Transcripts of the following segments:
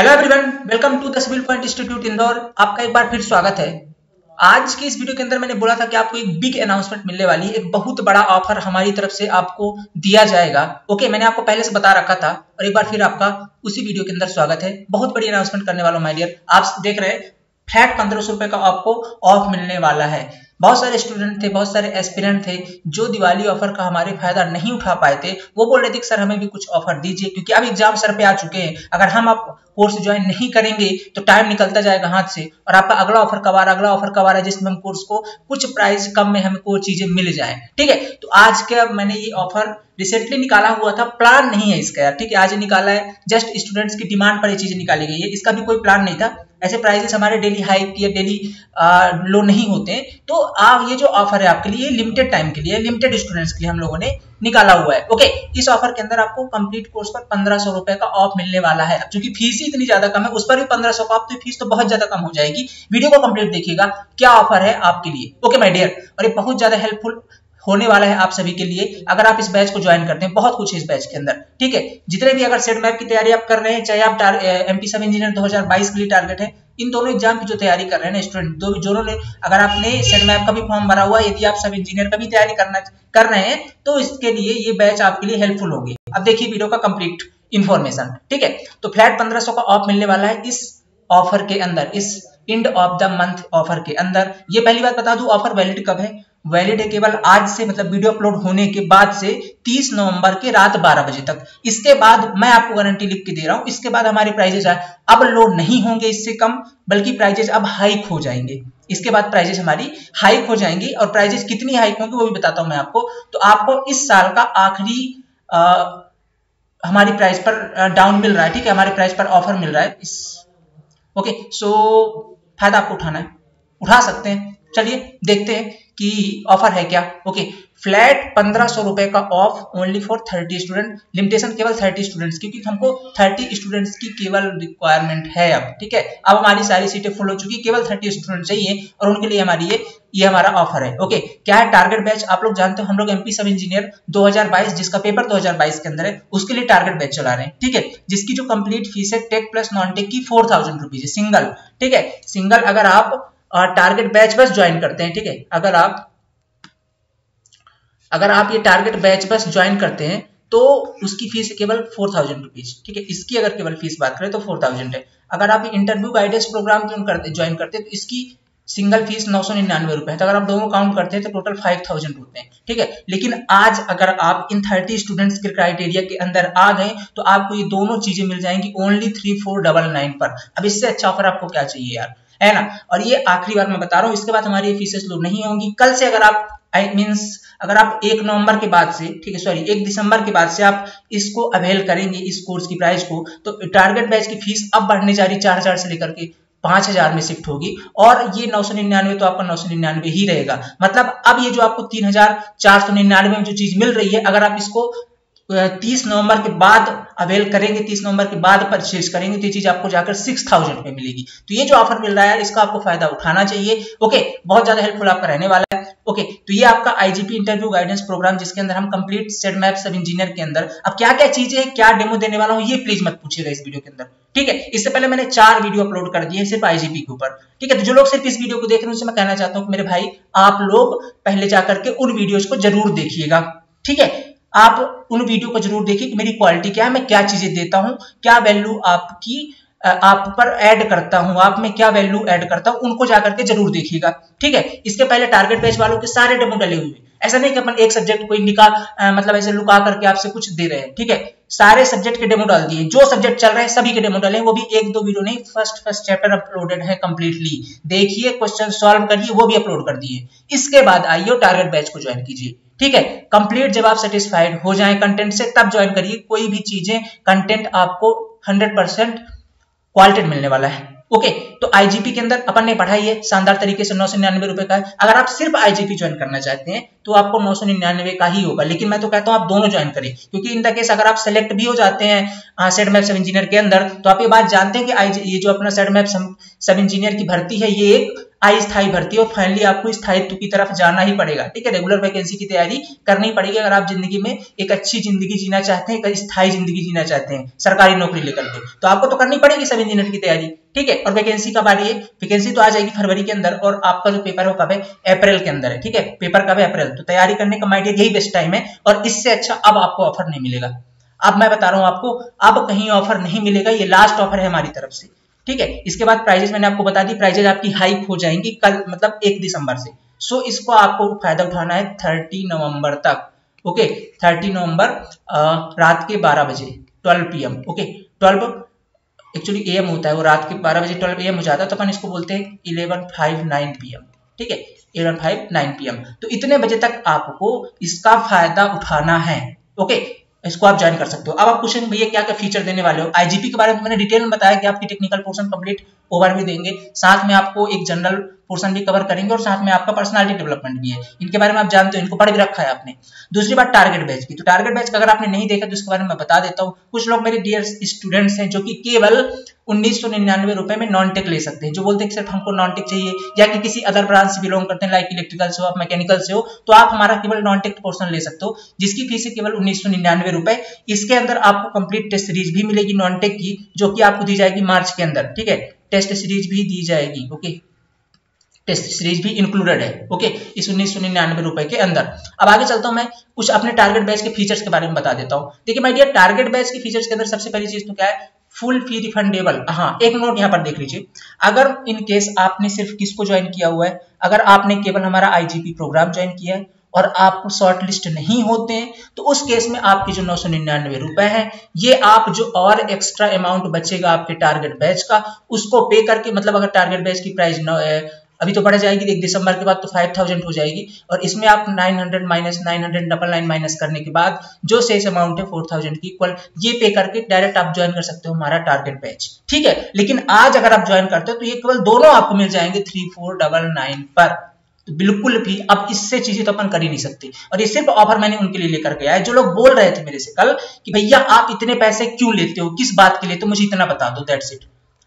Hello everyone welcome to the civil point institute Indore आपका एक बार फिर स्वागत है। आज की इस वीडियो के अंदर मैंने बोला था कि आपको एक बिग अनाउंसमेंट मिलने वाली है। एक बहुत बड़ा ऑफ़र हमारी तरफ़ से आपको दिया जाएगा। ओके मैंने आपको पहले से बता रखा था और एक बार फिर आपका उसी वीडियो के अंदर स्वागत है। बहुत बड़ी अनाउंसमेंट करने वाला माय डियर आप देख रहे हैं फ्लैट पंद्रह का आपको ऑफ़ मिलने वाला है। बहुत सारे स्टूडेंट थे, बहुत सारे एस्पिरेंट थे, जो दिवाली ऑफ़र का हमारे फ़ायदा नहीं उठा पाए थे, वो बोल रहे थे कि, सर, हमें भी कुछ ऑफ़र दीजिए, क्योंकि अब एग्ज़ाम सर पे आ चुके हैं। अगर हम आप कोर्स ज्वाइन नहीं करेंगे तो टाइम निकलता जाएगा हाथ से, और आपका अगला ऑफ़र कब आ रहा अगला ऑफ़र कब आ रहा है? जिसमें हम कोर्स को कुछ प्राइस कम में हमें कोई चीज़ें मिल जाए। ठीक है? तो आज के मैंने ये ऑफ़र रिसेंटली निकाला हुआ था? प्लान नहीं है इसका यार, ठीक है? आज निकाला है जस्ट स्टूडेंट्स की डिमांड पर ये चीज़ें निकाली गई है। इसका भी कोई प्लान नहीं था। ऐसे प्राइजेस हमारे डेली हाई या डेली लो नहीं होते तो आप, ये जो ऑफ़र है आपके लिए लिमिटेड टाइम के लिए लिमिटेड स्टूडेंट्स के लिए हम लोगों ने निकाला हुआ है। ओके इस ऑफ़र के अंदर आपको कंप्लीट कोर्स पर पंद्रह सौ रुपए का ऑफ़ मिलने वाला है। क्योंकि फ़ीस ही इतनी ज़्यादा कम है, उस पर भी पंद्रह सौ का ऑफ़ तो फ़ीस तो बहुत ज़्यादा कम हो जाएगी। वीडियो को कंप्लीट देखिएगा, क्या ऑफ़र है आपके लिए। ओके माय डियर और ये बहुत ज़्यादा हेल्पफुल होने वाला है आप सभी के लिए। अगर आप इस बैच को ज्वाइन करते हैं, बहुत कुछ है इस बैच के अंदर। ठीक है, जितने भी अगर सेट मैप की तैयारी आप कर रहे हैं, चाहे आप एमपी सब इंजीनियर 2022 के लिए टारगेट है इन दोनों एग्ज़ाम की जो तैयारी कर रहे हैं स्टूडेंट, दो जोनों ने अगर आपने सेट मैप का भी फॉर्म भरा हुआ यदि आप सब इंजीनियर का भी तैयारी करना, कर रहे हैं तो इसके लिए ये बैच आपके लिए हेल्पफुल होगी। अब देखिए वीडियो का कंप्लीट इन्फॉर्मेशन ठीक है? तो फ्लैट पंद्रह का ऑफ़ मिलने वाला है इस ऑफ़र के अंदर, इस end of the month offer के अंदर। ये पहली बात बता दू ऑफ़र वैलिड कब है? वैलिड है केवल आज से मतलब वीडियो अपलोड होने के बाद से 30 नवंबर के रात 12 बजे तक। इसके बाद मैं आपको गारंटी लिख के दे रहा हूँ, इसके बाद हमारे प्राइजेस अब लोड नहीं होंगे इससे कम, बल्कि प्राइजेस अब हाइक हो जाएँगे। इसके बाद प्राइजेस हमारी हाइक हो जाएँगी और प्राइजेस कितनी हाइक होंगी वो भी बताता हूँ मैं आपको। तो आपको इस साल का आखिरी हमारी प्राइस पर डाउन मिल रहा है, ठीक है? हमारे प्राइस पर ऑफ़र मिल रहा है। इस ओके सो फ़ायदा आपको उठाना है। उठा सकते हैं। चलिए, देखते हैं। कि ऑफ़र है क्या? ओके फ्लैट पंद्रह सौ रुपए का off only for thirty student limitation केवल थर्टी स्टूडेंट्स क्योंकि हमको थर्टी स्टूडेंट्स की केवल रिक्वायरमेंट है अब, ठीक है? अब हमारी सारी सीटें फुल हो चुकी केवल थर्टी स्टूडेंट चाहिए और उनके लिए हमारी ये ये हमारा ऑफ़र है ओके क्या है टारगेट बैच आप लोग जानते हो, हम लोग एमपी सब इंजीनियर 2022 जिसका पेपर 2022 के अंदर है, उसके लिए टारगेट बैच चला रहे हैं, ठीक है? जिसकी जो कंप्लीट फ़ीस है टेक प्लस नॉन टेक की फोर थाउज़ेंड रुपीज़ सिंगल ठीक है? सिंगल अगर आप टारगेट बैच बस ज्वाइन करते हैं, ठीक है? अगर आप अगर आप ये टारगेट बैच बस ज्वाइन करते हैं तो उसकी फ़ीस केवल फोर थाउज़ेंड रुपीज़ ठीक है? इसकी अगर केवल फ़ीस बात करें तो फोर थाउज़ेंड है। अगर आप इंटरव्यू गाइडेंस प्रोग्राम ज्वाइन करते ज्वाइन करते हैं तो इसकी सिंगल फ़ीस नौ सौ निन्यानवे रुपए है। तो अगर आप दोनों काउंट करते हैं तो टोटल फाइव थाउज़ेंड रुपए ठीक है? लेकिन आज अगर आप इन थर्टी स्टूडेंट्स के क्राइटेरिया के अंदर आ गए तो आपको ये दोनों चीज़ें मिल जाएँगी only three four double nine पर। अब इससे अच्छा ऑफ़र आपको क्या चाहिए यार? है ना? और ये आखिरी बार मैं बता रहा हूँ, इसके बाद हमारी फीसेस लो नहीं होंगी। कल से अगर आप आई मीन्स अगर आप एक नवंबर के बाद से, ठीक है सॉरी एक दिसंबर के बाद से आप इसको अवेल करेंगे, इस कोर्स की प्राइस को तो टारगेट बैच की फ़ीस अब बढ़ने जा रही चार हज़ार से लेकर के पाँच हज़ार में शिफ्ट होगी। और ये नौ सौ निन्यानवे तो आपका नौ सौ निन्यानवे ही रहेगा। मतलब अब ये जो आपको तीन हज़ार चार सौ निन्यानवे में जो चीज़ मिल रही है, अगर आप इसको तीस नवंबर के बाद अवेल करेंगे, तीस नवंबर के बाद परचेज करेंगे तो ये चीज़ आपको जाकर सिक्स थाउज़ेंड पे मिलेगी। तो ये जो ऑफ़र मिल रहा है, इसका आपको फ़ायदा उठाना चाहिए। ओके बहुत ज़्यादा हेल्पफुल आपका रहने वाला है। ओके तो ये आपका आईजीपी इंटरव्यू गाइडेंस प्रोग्राम जिसके अंदर हम complete set map sub engineer के अंदर, अब क्या क्या चीज़ें क्या डेमो देने वाला हूँ, ये प्लीज़ मत पूछिएगा इस वीडियो के अंदर। ठीक है, इससे पहले मैंने चार वीडियो अपलोड कर दिए सिर्फ़ आईजीपी के ऊपर। ठीक है तो जो लोग सिर्फ़ इस वीडियो को देख रहे हैं, उनसे मैं कहना चाहता हूँ मेरे भाई, आप लोग पहले जाकर के उन वीडियोज़ को ज़रूर देखिएगा। ठीक है आप उन वीडियो को ज़रूर देखिए कि मेरी क्वालिटी क्या है, मैं क्या चीज़ें देता हूँ, क्या वैल्यू आपकी आप पर ऐड करता हूँ, आप में क्या वैल्यू ऐड करता हूँ, उनको जाकर के ज़रूर देखिएगा, ठीक है? इसके पहले टारगेट बैच वालों के सारे डेमो डले हुए ऐसा नहीं कि अपन एक सब्जेक्ट कोई निकाल मतलब ऐसे लुका करके आपसे कुछ दे रहे हैं, ठीक है? सारे सब्जेक्ट के डेमो डाल दिए। जो सब्जेक्ट चल रहे हैं, सभी के डेमो डाले वो भी एक दो वीडियो नहीं फ़र्स्ट फ़र्स्ट चैप्टर अपलोडेड है कंप्लीटली देखिए क्वेश्चन सॉल्व करिए, वो भी अपलोड कर दिए। इसके बाद आइए टारगेट बैच को ज्वाइन कीजिए। ठीक है? कंप्लीट जब आप सेटिस्फाइड हो जाए कंटेंट से, तब ज्वाइन करिए। कोई भी चीज़ें कंटेंट आपको 100 परसेंट क्वालिटेड मिलने वाला है। ओके तो आईजीपी के अंदर अपन ने पढ़ाई है। शानदार तरीके से नौ सौ निन्यानवे रुपए का है। अगर आप सिर्फ़ आईजीपी ज्वाइन करना चाहते हैं तो आपको नौ सौ निन्यानवे का ही होगा। लेकिन मैं तो कहता हूँ आप दोनों ज्वाइन करें। क्योंकि इन द केस अगर आप सेलेक्ट भी हो जाते हैं सेट मैप सब इंजीनियर के अंदर तो आप ये बात जानते हैं कि ये जो अपना सेट मैप सब इंजीनियर की भर्ती है, ये एक अस्थायी भर्ती और फाइनली आपको स्थायित्व की तरफ़ जाना ही पड़ेगा, ठीक है? रेगुलर वैकेंसी की तैयारी करनी पड़ेगी अगर आप ज़िंदगी में एक अच्छी ज़िंदगी जीना चाहते हैं, एक स्थायी ज़िंदगी जीना चाहते हैं, सरकारी नौकरी लेकर के तो आपको तो करनी पड़ेगी सब इंजीनियर की तैयारी, ठीक है? और वैकेंसी कब आ रही है? वैकेंसी तो आ जाएगी फरवरी के अंदर और आपका जो पेपर है कब है? अप्रैल के अंदर है, ठीक है? पेपर कब है? अप्रैल तो तैयारी करने का माइडिया यही बेस्ट टाइम है और इससे अच्छा अब आपको ऑफ़र नहीं मिलेगा। अब मैं बता रहा हूँ आपको, अब कहीं ऑफ़र नहीं मिलेगा, ये लास्ट ऑफ़र है हमारी तरफ़ से। ठीक है? इसके बाद प्राइजेस मैंने आपको बता दी प्राइजेस आपकी हाइक हो जाएँगी कल मतलब एक दिसंबर से। सो इसको आपको फ़ायदा उठाना है थर्टी नवंबर तक ओके थर्टी नवंबर रात के बारह बजे twelve P okay twelve actually M होता है, वो रात के बारह बजे ट्वेल्व एम हो जाता है तो अपन इसको बोलते हैं इलेवन फाइव नाइन पी ठीक है? इलेवन फाइव नाइन पी तो इतने बजे तक आपको इसका फ़ायदा उठाना है ओके इसको आप ज्वाइन कर सकते हो। अब आप क्वेश्चन भैया क्या क्या फीचर देने वाले हो? आईजीपी के बारे में मैंने डिटेल में बताया कि आपकी टेक्निकल पोर्सन कंप्लीट ओवर भी देंगे। साथ में आपको एक जनरल पोर्सन भी कवर करेंगे और साथ में आपका पर्सनालिटी डेवलपमेंट भी है। इनके बारे में आप जानते हो, इनको पढ़ भी रखा है आपने। दूसरी बात टारगेट बैच की। तो टारगेट बैच अगर आपने नहीं देखा तो इसके बारे में बता देता हूँ। कुछ लोग मेरे डियर स्टूडेंट्स हैं जो कि केवल उन्नीस सौ निन्यानवे रुपए में नॉन टेक ले सकते हैं, जो बोलते हैं सिर्फ़ हमको नॉन टेक चाहिए, या कि किसी अदर ब्रांच से बिलोंग करते हैं लाइक इलेक्ट्रिकल से हो, आप मैकेनिकल से हो तो आप हमारा केवल नॉन टेक पोर्सन ले सकते हो, जिसकी फ़ीस है केवल उन्नीस सौ निन्यानवे रुपए। इसके अंदर आपको कंप्लीट टेस्ट सीरीज़ भी मिलेगी नॉन टेक की, जो कि आपको दी जाएगी मार्च के अंदर, ठीक है? टेस्ट सीरीज़ भी दी जाएगी ओके टेस्ट सीरीज़ भी इंक्लूडेड है ओके इस उन्नीस सौ निन्यानवे रुपए के अंदर। अब आगे चलता हूँ मैं, कुछ अपने टारगेट बैच के फीचर्स के बारे में बता देता हूँ। देखिए माय डियर टारगेट बैच के फीचर्स के अंदर सबसे पहली चीज़ तो क्या है? फुल फ़ी रिफंडेबल हाँ एक नोट यहाँ पर देख लीजिए। अगर इन केस आपने सिर्फ़ किसको ज्वाइन किया हुआ है, अगर आपने केवल हमारा आईजीपी प्रोग्राम ज्वाइन किया है और आप शॉर्ट लिस्ट नहीं होते हैं तो उस केस में आपके जो नौ सौ निन्यानवे रुपए है, ये आप जो और एक्स्ट्रा अमाउंट बचेगा आपके टारगेट बैच का, उसको पे करके मतलब अगर टारगेट बैच की प्राइस नौ अभी तो बढ़ जाएगी, एक दिसंबर के बाद तो फाइव थाउज़ेंड हो जाएगी, और इसमें आप nine hundred minus nine hundred double nine minus करने के बाद जो शेष अमाउंट है फोर थाउज़ेंड की इक्वल ये पे करके डायरेक्ट आप ज्वाइन कर सकते हो हमारा टारगेट बैच ठीक है? लेकिन आज अगर आप ज्वाइन करते हो तो ये केवल दोनों आपको मिल जाएँगे थ्री फोर डबल नाइन पर। तो बिल्कुल भी अब इससे चीज़ें तो अपन कर ही नहीं सकते। और ये सिर्फ़ ऑफ़र मैंने उनके लिए लेकर गया है। जो लोग बोल रहे थे मेरे से कल कि भैया, आप इतने पैसे क्यों लेते हो? किस बात के लिए? तो मुझे इतना बता दो दैट्स इट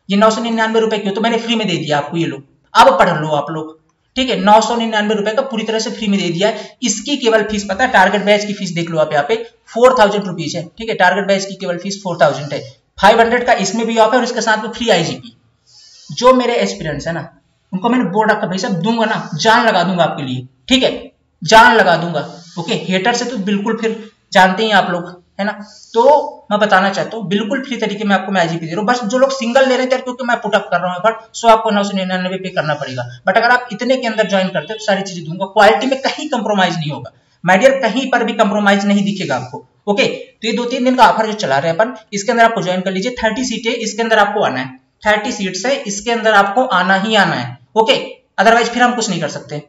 ये नौ सौ निन्यानवे रुपए क्यों? तो मैंने फ्री में दे दिया आपको ये लोग। अब पढ़ लो आप लोग। ठीक है, नौ सौ निन्यानवे रुपए का पूरी तरह से फ्री में दे दिया है। इसकी केवल फ़ीस पता है? टारगेट बैच की फ़ीस देख लो आप यहाँ पे। फोर थाउज़ेंड रुपीज़ है। ठीक है टारगेट बैच की केवल फ़ीस फोर थाउज़ेंड है। फाइव हंड्रेड का इसमें भी ऑफ़ है और इसके साथ में फ्री आईजीपी जो मेरे एक्सपीरियंस है ना उनको मैंने बोर्ड रखा भाई साहब, दूँगा ना, जान लगा दूँगा आपके लिए, ठीक है? जान लगा दूँगा ओके हेटर से तो बिल्कुल फिर जानते ही आप लोग, है ना? तो मैं बताना चाहता हूँ, बिल्कुल फ्री तरीके में आपको मैं आईजीपी दे रहा हूँ। बस जो लोग सिंगल ले रहे थे, क्योंकि मैं पुटअप कर रहा हूँ बट सो आपको नौ सौ निन्यानवे पे करना पड़ेगा। बट अगर आप इतने के अंदर ज्वाइन करते हो तो सारी चीज़ें दूँगा। क्वालिटी में कहीं कंप्रोमाइज नहीं होगा। माइडियर कहीं पर भी कंप्रोमाइज नहीं दिखेगा आपको ओके तो ये दो तीन दिन का ऑफ़र जो चला रहे हैं अपन, इसके अंदर आपको ज्वाइन कर लीजिए। थर्टी सीट है, इसके अंदर आपको आना है। थर्टी सीट्स है, इसके अंदर आपको आना ही आना है। ओके अदरवाइज़ फिर हम कुछ नहीं कर सकते।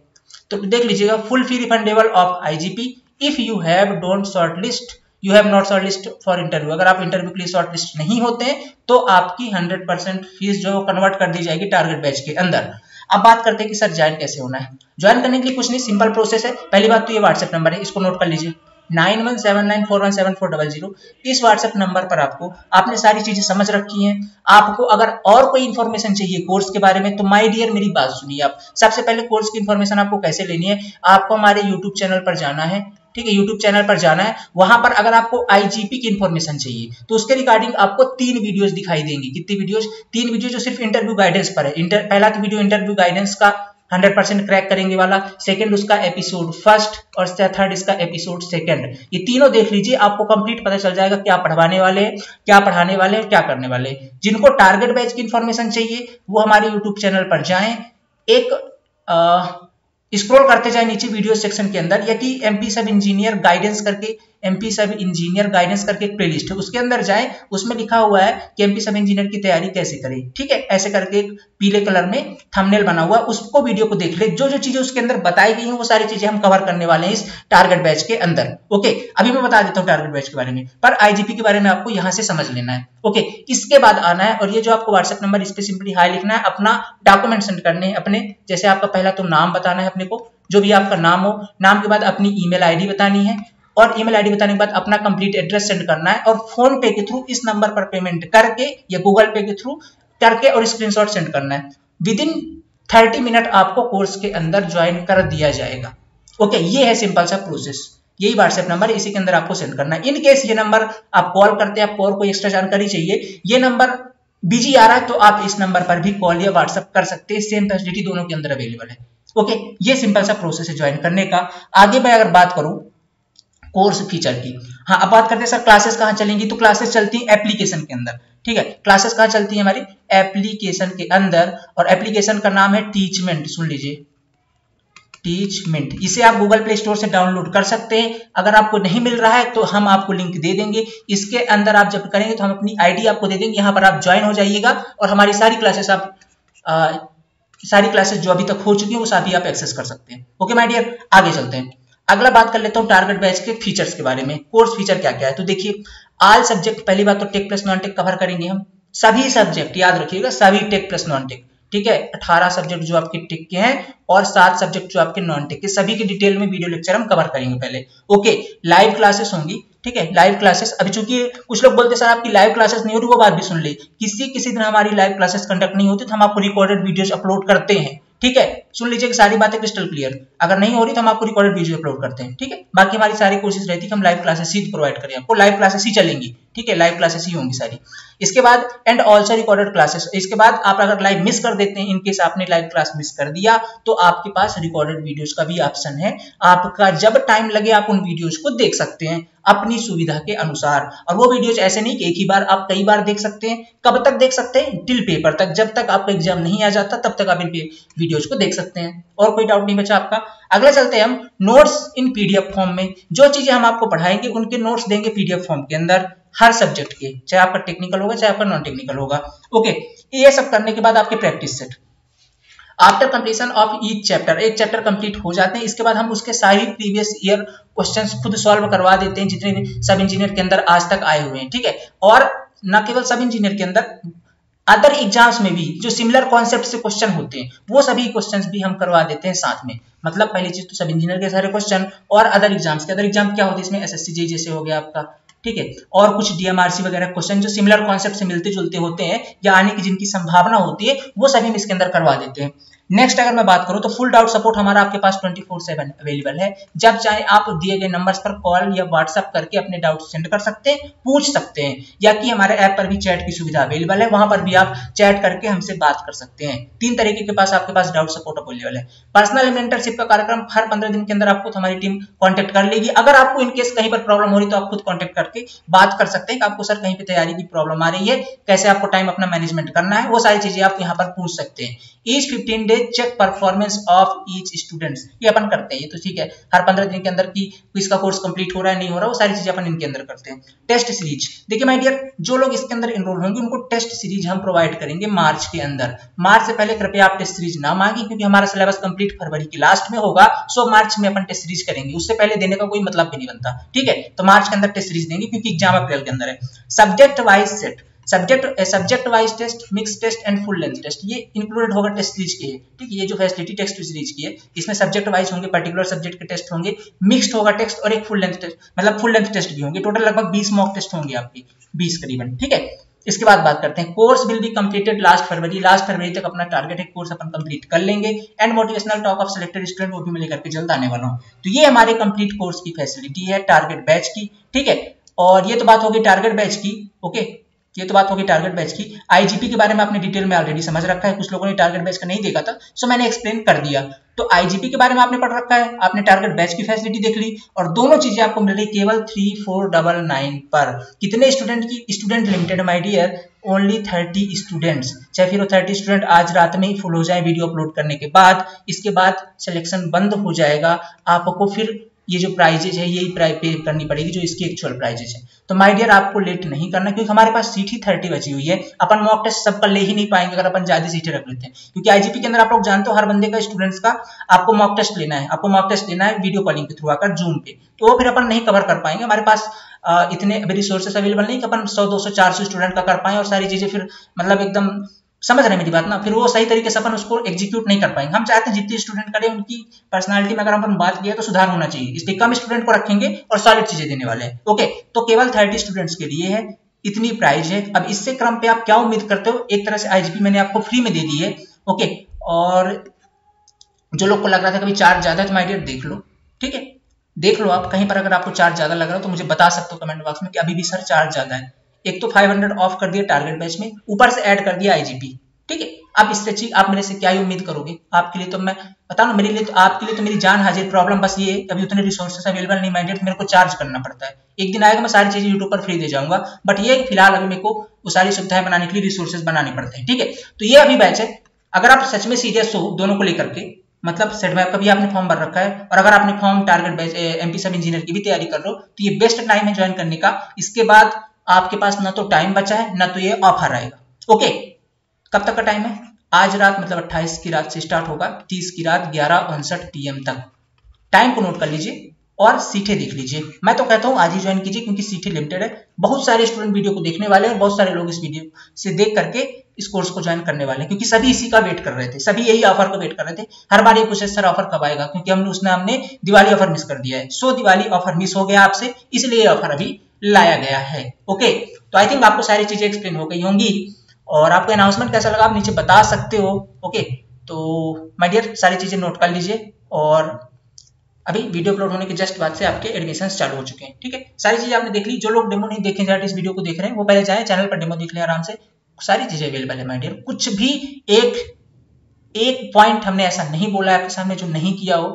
तो देख लीजिएगा full fee refundable of IGP if you have don't shortlist you have not shortlist for interview अगर आप इंटरव्यू के लिए शॉर्ट लिस्ट नहीं होते तो आपकी 100 परसेंट फ़ीस जो कन्वर्ट कर दी जाएगी टारगेट बैच के अंदर। अब बात करते हैं कि सर ज्वाइन कैसे होना है। ज्वाइन करने के लिए कुछ नहीं सिंपल प्रोसेस है। पहली बात तो ये व्हाट्सएप नंबर है, इसको नोट कर लीजिए। Nine one seven nine four one seven four double zero. इस व्हाट्सएप नंबर पर आपको आपने सारी चीज़ें समझ रखी हैं। आपको अगर और कोई इन्फॉर्मेशन चाहिए कोर्स के बारे में तो माय डियर मेरी बात सुनिए आप। सबसे पहले कोर्स की इन्फॉर्मेशन आपको कैसे लेनी है, आपको हमारे यूट्यूब चैनल पर जाना है। ठीक है यूट्यूब चैनल पर जाना है। वहाँ पर अगर आपको आईजीपी की इन्फॉर्मेशन चाहिए तो उसके रिगार्डिंग आपको तीन वीडियोस दिखाई देंगी। कितनी वीडियोस तीन वीडियो जो सिर्फ़ इंटरव्यू गाइडेंस पर है। इंटर पहला तो वीडियो इंटरव्यू गाइडेंस का 100 परसेंट क्रैक करेंगे वाला सेकंड उसका एपिसोड फ़र्स्ट और थर्ड इसका एपिसोड सेकंड। ये तीनों देख लीजिए, आपको कंप्लीट पता चल जाएगा क्या पढ़वाने वाले हैं, क्या पढ़ाने वाले हैं, क्या करने वाले जिनको टारगेट बैच की इन्फॉर्मेशन चाहिए, वो हमारे यूट्यूब चैनल पर जाए। एक स्क्रॉल करते जाए नीचे वीडियो सेक्शन के अंदर, या कि एमपी सब इंजीनियर गाइडेंस करके एमपी सब इंजीनियर गाइडेंस करके एक प्लेलिस्ट है, उसके अंदर जाए, उसमें लिखा हुआ है कि एमपी सब इंजीनियर की तैयारी कैसे करें, ठीक है? ऐसे करके एक पीले कलर में थंबनेल बना हुआ है, उसको वीडियो को देख ले, जो जो चीज़ें उसके अंदर बताई गई हैं, वो सारी चीज़ें हम कवर करने वाले हैं इस टारगेट बैच के अंदर ओके अभी मैं बता देता हूँ टारगेट बैच के बारे में, पर आईजीपी के बारे में आपको यहाँ से समझ लेना है ओके इसके बाद आना है, और ये जो आपको व्हाट्सएप नंबर इस पर सिंपली हाई लिखना है, अपना डॉक्यूमेंट सेंड करने हैं, अपने, जैसे आपका पहला तो नाम बताना है अपने को, जो भी आपका नाम हो, नाम के बाद अपनी ईमेल आईडी बतानी है और ईमेल आईडी बताने के बाद अपना कंप्लीट एड्रेस सेंड करना है और फ़ोन पे के थ्रू इस नंबर पर पेमेंट करके या गूगल पे के थ्रू करके और स्क्रीनशॉट सेंड करना है। विद इन थर्टी मिनट आपको कोर्स के अंदर ज्वाइन कर दिया जाएगा। ओके ये है सिंपल सा प्रोसेस यही व्हाट्सएप नंबर इसी के अंदर आपको सेंड करना है। इन केस ये नंबर आप कॉल करते हैं आपको और कोई एक्स्ट्रा जानकारी चाहिए, ये नंबर बिज़ी आ रहा है तो आप इस नंबर पर भी कॉल या व्हाट्सएप कर सकते हैं। सेम फैसिलिटी दोनों के अंदर अवेलेबल है। ओके ये सिंपल सा प्रोसेस है ज्वाइन करने का। आगे मैं अगर बात करूँ कोर्स फीचर की। हाँ अब बात करते हैं सर क्लासेस कहाँ चलेंगी? तो क्लासेस चलती है एप्लीकेशन के अंदर ठीक है? क्लासेस कहाँ चलती है हमारी? एप्लीकेशन के अंदर और एप्लीकेशन का नाम है टीचमेंट सुन लीजिए। टीचमेंट इसे आप गूगल प्ले स्टोर से डाउनलोड कर सकते हैं। अगर आपको नहीं मिल रहा है तो हम आपको लिंक दे देंगे। इसके अंदर आप जब करेंगे तो हम अपनी आईडी आपको दे देंगे। यहाँ पर आप ज्वाइन हो जाइएगा और हमारी सारी क्लासेस आप आ, सारी क्लासेस जो अभी तक हो चुकी हैं वो सारी आप एक्सेस कर सकते हैं। ओके माय डियर आगे चलते हैं। अगला बात कर लेता हूँ टारगेट बैच के फीचर्स के बारे में। कोर्स फीचर क्या क्या है? तो देखिए आल सब्जेक्ट पहली बात तो tech plus non tech cover करेंगे हम। सभी सब्जेक्ट याद रखिएगा, सभी टेक प्लस नॉन टेक ठीक है? 18 सब्जेक्ट जो आपके टिक के हैं और सात सब्जेक्ट जो आपके नॉन टिक के। सभी के डिटेल में वीडियो लेक्चर हम कवर करेंगे पहले। ओके लाइव क्लासेस होंगी। ठीक है? लाइव क्लासेस अभी चूँकि कुछ लोग बोलते सर, आपकी लाइव क्लासेस नहीं होती वो बात भी सुन ली। किसी किसी दिन हमारी लाइव क्लासेस कंडक्ट नहीं होती तो हम आपको रिकॉर्डेड वीडियोस अपलोड करते हैं। ठीक है? सुन लीजिए कि सारी बातें क्रिस्टल क्लियर अगर नहीं हो रही तो हम आपको रिकॉर्डेड वीडियो अपलोड करते हैं, ठीक है? बाकी हमारी सारी कोशिश रहती है कि हम लाइव क्लासेस ही प्रोवाइड करें आपको। लाइव क्लासेस ही चलेंगी, ठीक है? लाइव क्लासेस ही होंगी सारी। इसके बाद एंड ऑल्सो रिकॉर्डेड क्लासेस इसके बाद आप अगर लाइव मिस कर देते हैं इनकेस आपने लाइव क्लास मिस कर दिया तो आपके पास रिकॉर्डेड वीडियोस का भी ऑप्शन है। आपका जब टाइम लगे, आप उन वीडियोज़ को देख सकते हैं। अपनी सुविधा के अनुसार। और वो वीडियोज़ ऐसे नहीं कि एक ही बार आप कई बार देख सकते हैं, कब तक देख सकते हैं? टिल पेपर तक। जब तक आपका एग्ज़ाम नहीं आ जाता, तब तक आप इन वीडियोज़ को देख सकते हैं। और कोई डाउट नहीं बचा आपका। अगला चलते हैं हम नोट्स इन पीडीएफ फॉर्म में। जो चीज़ें हम आपको पढ़ाएँगे, उनके नोट्स देंगे पीडीएफ फॉर्म के अंदर हर सब्जेक्ट के। चाहे आपका टेक्निकल होगा, चाहे आपका नॉन टेक्निकल होगा। ओके ये सब करने के बाद आपके practice set after completion of each chapter एक चैप्टर कंप्लीट हो जाते हैं। इसके बाद हम उसके सारी प्रीवियस ईयर क्वेश्चंस खुद सॉल्व करवा देते हैं, जितने सब इंजीनियर के अंदर आज तक आए हुए हैं, ठीक है? और न केवल सब इंजीनियर के अंदर अदर एग्ज़ाम्स में भी जो सिमिलर कॉन्सेप्ट से क्वेश्चन होते हैं, वो सभी क्वेश्चंस भी हम करवा देते हैं साथ में। मतलब पहली चीज़ तो सब इंजीनियर के सारे क्वेश्चन और अदर एग्ज़ाम्स के। अदर एग्ज़ाम क्या होते हैं? इसमें एस एसएससी जे जैसे हो गया आपका ठीक है? और कुछ डीएमआरसी वगैरह क्वेश्चन जो सिमिलर कॉन्सेप्ट से मिलते जुलते होते हैं या आने की जिनकी संभावना होती है, वो सभी हम इसके अंदर करवा देते हैं। नेक्स्ट अगर मैं बात करूँ तो फुल डाउट सपोर्ट हमारा आपके पास 24/7 अवेलेबल है। जब चाहे आप दिए गए नंबर्स पर कॉल या व्हाट्सएप करके अपने डाउट सेंड कर सकते हैं, पूछ सकते हैं, या कि हमारे ऐप पर भी चैट की सुविधा अवेलेबल है, वहाँ पर भी आप चैट करके हमसे बात कर सकते हैं। तीन तरीके के पास आपके पास डाउट सपोर्ट अवेलेबल है। पर्सनल मेंटरशिप का कार्यक्रम हर पंद्रह दिन के अंदर आपको हमारी टीम कॉन्टेक्ट कर लेगी। अगर आपको इनकेस कहीं पर प्रॉब्लम हो रही तो आप खुद कॉन्टेक्ट करके बात कर सकते हैं कि आपको सर कहीं पर तैयारी की प्रॉब्लम आ रही है, कैसे आपको टाइम अपना मैनेजमेंट करना है, वो सारी चीज़ें आप यहाँ पर पूछ सकते हैं। Each fifteen days check performance of each students ये अपन करते हैं, ये तो ठीक है। हर पंद्रह दिन के अंदर की इसका कोर्स कंप्लीट हो रहा है, नहीं हो रहा, वो सारी चीज़ें अपन इनके अंदर करते हैं। टेस्ट सीरीज़ देखिए माय डियर जो लोग इसके अंदर इनरोल होंगे, उनको टेस्ट सीरीज़ हम प्रोवाइड करेंगे मार्च के अंदर। मार्च से पहले कृपया आप टेस्ट सीरीज़ ना मांगे, क्योंकि हमारा सिलेबस कंप्लीट फरवरी की लास्ट में होगा सो मार्च में अपन टेस्ट सीरीज़ करेंगे। उससे पहले देने का कोई मतलब भी नहीं बनता, ठीक है? तो मार्च के अंदर टेस्ट सीरीज़ देंगे, क्योंकि एग्ज़ाम अप्रैल के अंदर है। Subject wise set subject subject wise test mix test and full length test ये इंक्लूडेड होगा टेस्ट सीरीज़ के ठीक है? ये जो फैसिलिटी टेस्ट सीरीज़ की है, इसमें सब्जेक्ट वाइज होंगे पर्टिकुलर सब्जेक्ट के टेस्ट होंगे मिक्स्ड होगा टेस्ट और एक फुल लेंथ टेस्ट मतलब फुल लेंथ टेस्ट भी होंगे. टोटल लगभग बीस मॉक टेस्ट होंगे आपके, बीस करीबन, ठीक है? इसके बाद बात करते हैं. Course will be completed last February last फरवरी तक अपना टारगेट है कोर्स अपन कंप्लीट कर लेंगे. And motivational talk of selected student वो भी मैं लेकर के जल्द आने वाला हूँ. तो ये हमारे कंप्लीट कोर्स की फैसिलिटी है टारगेट बैच की, ठीक है? और ये तो बात होगी टारगेट बैच की ओके ये तो बात होगी टारगेट बैच की। आईजीपी के बारे में आपने डिटेल में ऑलरेडी समझ रखा है। कुछ लोगों ने टारगेट बैच का नहीं देखा था सो मैंने एक्सप्लेन कर दिया। तो आईजीपी के बारे में आपने पढ़ रखा है, आपने टारगेट बैच की फैसिलिटी देख ली और दोनों चीज़ें आपको मिल रही केवल थ्री फोर डबल नाइन पर। कितने स्टूडेंट की student limited my dear only thirty students चाहे फिर वो थर्टी स्टूडेंट आज रात में ही फुल हो जाए वीडियो अपलोड करने के बाद, इसके बाद सिलेक्शन बंद हो जाएगा। आपको फिर ये जो प्राइजेज है, यही पे करनी पड़ेगी जो इसकी एक्चुअल प्राइजेज है। तो माय डियर आपको लेट नहीं करना क्योंकि हमारे पास सीट ही थर्टी बची हुई है। अपन मॉक टेस्ट सबका ले ही नहीं पाएँगे अगर अपन ज़्यादा सीटें रख लेते हैं। क्योंकि आईजीपी के अंदर आप लोग जानते हो, हर बंदे का स्टूडेंट्स का आपको मॉक टेस्ट लेना है। आपको मॉक टेस्ट लेना है वीडियो कॉलिंग के थ्रू आकर जूम पे। तो वो फिर अपन नहीं कवर कर पाएँगे। हमारे पास इतने अभी रिसोर्सेस अवेलेबल नहीं कि अपन सौ, दो सौ, चार सौ स्टूडेंट का कर पाए और सारी चीज़ें फिर मतलब एकदम समझ रहे मेरी बात ना? फिर वो सही तरीके से अपन उसको एग्जीक्यूट नहीं कर पाएँगे। हम चाहते हैं जितने स्टूडेंट करें, उनकी पर्सनालिटी में अगर अपन बात किया तो सुधार होना चाहिए। इसलिए कम स्टूडेंट को रखेंगे और सॉलिड चीज़ें देने वाले हैं। ओके तो केवल थर्टी स्टूडेंट्स के लिए है, इतनी प्राइज है। अब इससे क्रम पे आप क्या उम्मीद करते हो? एक तरह से आईजीपी मैंने आपको फ्री में दे दी है। ओके और जो लोग को लग रहा था कभी चार्ज ज़्यादा है तो माई डियर देख लो। ठीक है? देख लो आप, कहीं पर अगर आपको चार्ज ज़्यादा लग रहा हो तो मुझे बता सकते हो कमेंट बॉक्स में कि अभी भी सर चार्ज ज़्यादा है। एक तो 500 ऑफ़ कर दिया टारगेट बैच में, ऊपर से ऐड कर दिया आईजीपी ठीक है? अब इससे अच्छी आप मेरे से क्या ही उम्मीद करोगे? आपके लिए तो मैं बता मेरे लिए तो आपके लिए तो मेरी जान हाजिर प्रॉब्लम बस ये अभी उतने रिसोर्सेस अवेलेबल नहीं माइंडेड मेरे को चार्ज करना पड़ता है। एक दिन आएगा, मैं सारी चीज़ें यूट्यूब पर फ्री दे जाऊँगा बट ये फ़िलहाल अभी मेरे को वो सारी सुविधाएँ बनाने के लिए रिसोर्सेज बनाने पड़ते हैं, ठीक है? तो ये अभी बैच है। अगर आप सच में सीरियस हो दोनों को लेकर के मतलब सेट मैप का भी आपने फॉर्म भर रखा है, और अगर आपने form target batch MP sub engineer की भी तैयारी कर रहे हो तो ये बेस्ट टाइम है ज्वाइन करने का। इसके बाद आपके पास ना तो टाइम बचा है, ना तो ये ऑफ़र आएगा। ओके कब तक का टाइम है? आज रात मतलब 28 की रात से स्टार्ट होगा 30 की रात, ग्यारह उनसठ पीएम तक। टाइम को नोट कर लीजिए और सीटें देख लीजिए। मैं तो कहता हूँ, आज ही ज्वाइन कीजिए, क्योंकि सीटें लिमिटेड है। बहुत सारे स्टूडेंट वीडियो को देखने वाले हैं, बहुत सारे लोग इस वीडियो से देख करके इस कोर्स को ज्वाइन करने वाले हैं, क्योंकि सभी इसी का वेट कर रहे थे। सभी यही ऑफ़र का वेट कर रहे थे। हर बार ये पूछे सर ऑफ़र कब आएगा? क्योंकि हमने, उसने हमने दिवाली ऑफ़र मिस कर दिया है। सो दिवाली ऑफ़र मिस हो गया आपसे, इसलिए ऑफ़र अभी लाया गया है। ओके तो आई थिंक आपको सारी चीज़ें एक्सप्लेन हो गई होंगी। और आपको अनाउंसमेंट कैसा लगा, आप नीचे बता सकते हो। ओके तो माय डियर सारी चीज़ें नोट कर लीजिए। और अभी वीडियो अपलोड होने के जस्ट बाद से आपके एडमिशन चालू हो चुके हैं। ठीक है? सारी चीज़ें आपने देख ली। जो लोग डेमो नहीं देखे जाए इस वीडियो को देख रहे हैं, वो पहले जाए चैनल पर डेमो देख लें आराम से। सारी चीज़ें अवेलेबल है माय डियर कुछ भी एक एक पॉइंट हमने ऐसा नहीं बोला आपके सामने जो नहीं किया हो।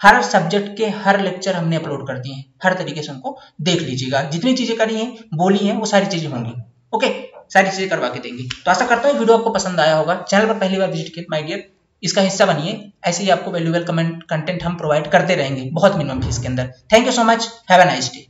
हर सब्जेक्ट के हर लेक्चर हमने अपलोड कर दिए हैं। हर तरीके से उनको देख लीजिएगा। जितनी चीज़ें करी हैं, बोली हैं, वो सारी चीज़ें होंगी। ओके सारी चीज़ें करवा के देंगे। तो आशा करता हूँ वीडियो आपको पसंद आया होगा। चैनल पर पहली बार विज़िट किया माई डियर इसका हिस्सा बनिए। ऐसे ही आपको वैल्यूबल कमेंट कंटेंट हम प्रोवाइड करते रहेंगे। बहुत मिनिमम फ़ीस के अंदर। Thank you so much have a nice day